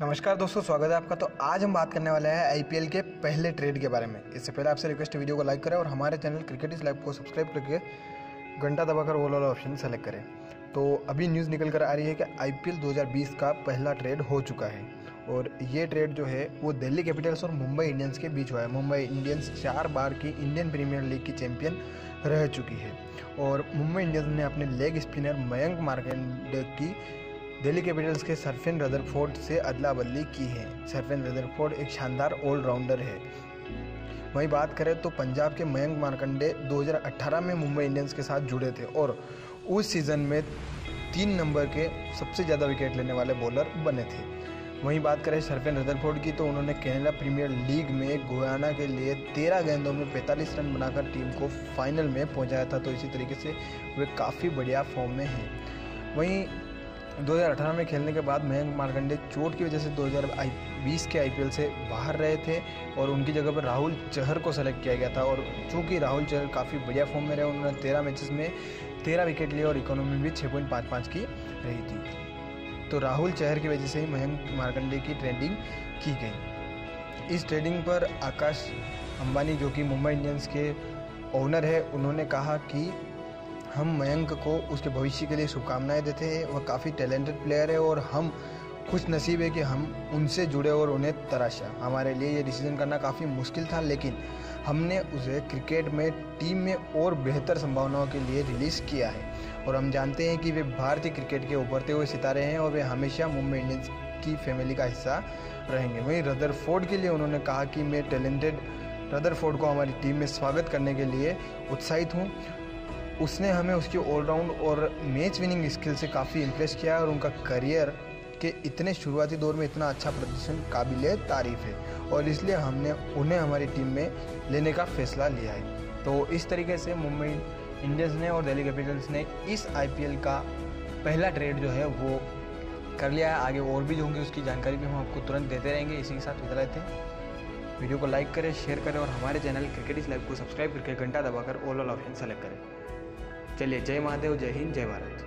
नमस्कार दोस्तों, स्वागत है आपका। तो आज हम बात करने वाले हैं आईपीएल के पहले ट्रेड के बारे में। इससे पहले आपसे रिक्वेस्ट वीडियो को लाइक करें और हमारे चैनल क्रिकेट इस लाइव को सब्सक्राइब करके घंटा दबाकर वो वाला ऑप्शन सेलेक्ट करें। तो अभी न्यूज़ निकल कर आ रही है कि आईपीएल 2020 का पहला ट्रेड हो चुका है और ये ट्रेड जो है, वो दिल्ली कैपिटल्स और मुंबई इंडियंस के बीच हुआ है। मुंबई इंडियंस चार बार की इंडियन प्रीमियर लीग की चैंपियन रह चुकी है और मुंबई इंडियंस ने अपने लेग स्पिनर मयंक मार्केंडे की दिल्ली कैपिटल्स के सरफेन रदरफोर्ड से अदला बदली की है। सरफेन रदरफोर्ड एक शानदार ऑलराउंडर है। वहीं बात करें तो पंजाब के मयंक मार्कंडे 2018 में मुंबई इंडियंस के साथ जुड़े थे और उस सीज़न में तीन नंबर के सबसे ज़्यादा विकेट लेने वाले बॉलर बने थे। वहीं बात करें सरफेन रदरफोर्ड की तो उन्होंने कैनेडा प्रीमियर लीग में गोयाना के लिए 13 गेंदों में 45 रन बनाकर टीम को फाइनल में पहुँचाया था तो इसी तरीके से वे काफ़ी बढ़िया फॉर्म में हैं। वहीं 2018 में खेलने के बाद मयंक मार्कंडे चोट की वजह से 2020 के आईपीएल से बाहर रहे थे और उनकी जगह पर राहुल चहर को सेलेक्ट किया गया था और चूँकि राहुल चहर काफ़ी बढ़िया फॉर्म में रहे, उन्होंने 13 मैचेस में 13 विकेट लिए और इकोनॉमी भी 6.55 की रही थी। तो राहुल चहर की वजह से ही मयंक मार्कंडे की ट्रेडिंग की गई। इस ट्रेडिंग पर आकाश अंबानी, जो कि मुंबई इंडियंस के ओनर है, उन्होंने कहा कि हम मयंक को उसके भविष्य के लिए शुभकामनाएँ देते हैं। वह काफ़ी टैलेंटेड प्लेयर है और हम खुश नसीब है कि हम उनसे जुड़े और उन्हें तराशा। हमारे लिए ये डिसीज़न करना काफ़ी मुश्किल था, लेकिन हमने उसे क्रिकेट में टीम में और बेहतर संभावनाओं के लिए रिलीज़ किया है। और हम जानते हैं कि वे भारतीय क्रिकेट के उभरते हुए सितारे हैं और वे हमेशा मुंबई इंडियंस की फैमिली का हिस्सा रहेंगे। वहीं रदरफोर्ड के लिए उन्होंने कहा कि मैं टैलेंटेड रदरफोर्ड को हमारी टीम में स्वागत करने के लिए उत्साहित हूँ। उसने हमें उसकी ऑलराउंड और मैच विनिंग स्किल से काफ़ी इम्प्रेस किया और उनका करियर के इतने शुरुआती दौर में इतना अच्छा प्रदर्शन काबिल तारीफ़ है। और इसलिए हमने उन्हें हमारी टीम में लेने का फैसला लिया है। तो इस तरीके से मुंबई इंडियंस ने और दिल्ली कैपिटल्स ने इस आईपीएल का पहला ट्रेड जो है वो कर लिया है। आगे और भी जो होंगे उसकी जानकारी भी हम आपको तुरंत देते रहेंगे। इसी के साथ विदा रहते हैं। वीडियो को लाइक करें शेयर करें और हमारे चैनल क्रिकेट इस लाइव को सब्सक्राइब करके घंटा दबाकर ऑल ऑल ऑप्शन सेलेक्ट करें। चलिए जय महादेव जय हिंद जय भारत।